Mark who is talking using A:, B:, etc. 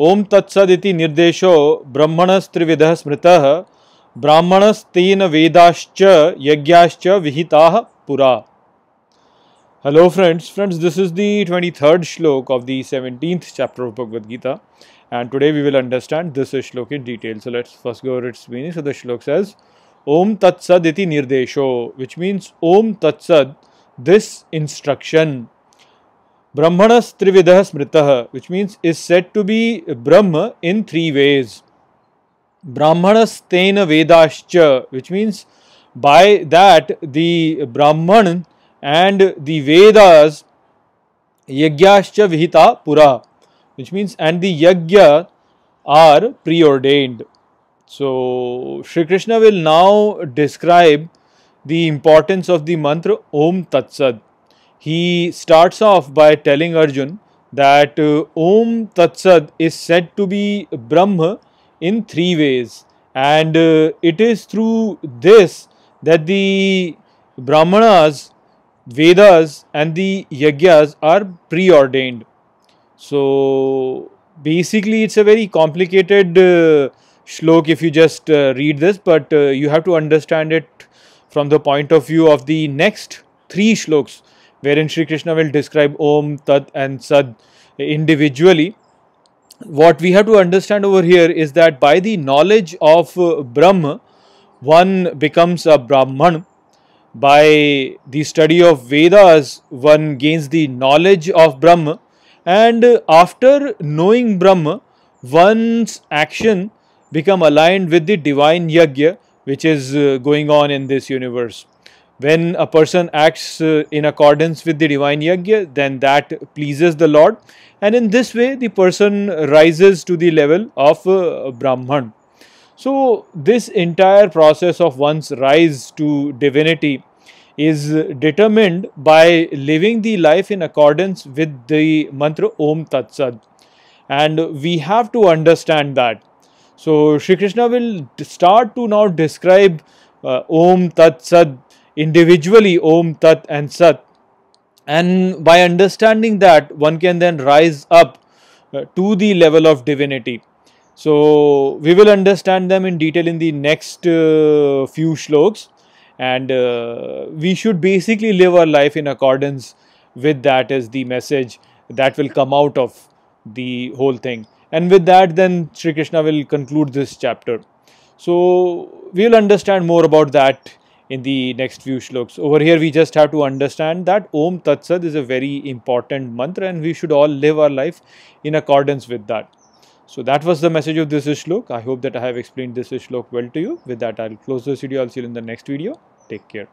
A: ओम तत्सदिति निर्देशो ब्रह्मणस्त्रिविद स्मृत, ब्राह्मणस्तीन वेदाश्च यज्ञाश्च विहिता पुरा। Hello friends friends this is the twenty third shloka of the seventeenth chapter of Bhagavad Gita and today we will understand this shloka in detail so let's first go its mean so the shloka says ओम तत्सदिति निर्देशो which means Om Tatsat this instruction ब्रह्मणस त्रिविध स्मृत which means is set to be Brahma in three ways ब्राह्मणस्तेन वेदाश्च which means by that the Brahmin and the Vedas यज्ञाश्च विहिता पुरा विच means and the yajna are preordained so Shri Krishna will now describe the importance of the mantra Om Tatsat He starts off by telling Arjun that uh, Om Tat Sat is said to be Brahma in three ways, and uh, it is through this that the Brahmanas Vedas and the Yagyas are preordained. So basically, it's a very complicated uh, if you just uh, read this, but uh, you have to understand it from the point of view of the next three shloks, wherein Sri Krishna will describe Om, Tat, and Sat individually. What we have to understand over here is that by the knowledge of uh, Brahma, one becomes a Brahman by the study of Vedas, one gains the knowledge of Brahma, and after knowing Brahma, one's action become aligned with the divine yajna which is uh, going on in this universe. When a person acts uh, in accordance with the divine yajna, then that pleases the Lord, and in this way, the person rises to the level of uh, Brahman. So, this entire process of one's rise to divinity is determined by living the life in accordance with the mantra Om Tat Sat. And we have to understand that. So, Sri Krishna will start to now describe uh, Om Tat Sat individually, Om Tat and Sat. And by understanding that, one can then rise up uh, to the level of divinity. So, we will understand them in detail in the next uh, few shloks and uh, we should basically live our life in accordance with that as the message that will come out of the whole thing. And with that, then Sri Krishna will conclude this chapter. So, we will understand more about that in the next few shloks. Over here, we just have to understand that Om Tat Sat is a very important mantra, and we should all live our life in accordance with that. So that was the message of this shlok. I hope that I have explained this shlok well to you. With that, I'll close this video. I'll see you in the next video. Take care.